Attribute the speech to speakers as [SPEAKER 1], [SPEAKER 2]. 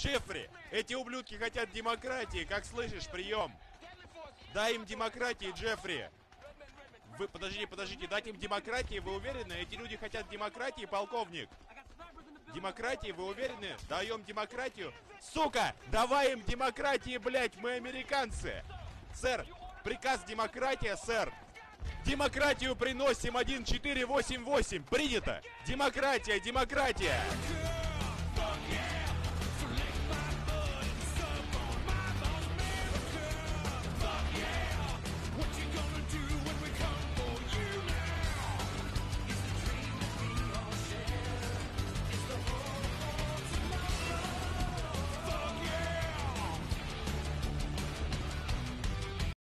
[SPEAKER 1] Джеффри, эти ублюдки хотят демократии, как слышишь, прием. Дай им демократии, Джеффри. Вы, подождите, подождите, дать им демократии, вы уверены? Эти люди хотят демократии, полковник. Демократии, вы уверены? Даем демократию. Сука, давай им демократии, блядь, мы американцы. Сэр, приказ демократия, сэр. Демократию приносим 1488. Принято. Демократия, демократия.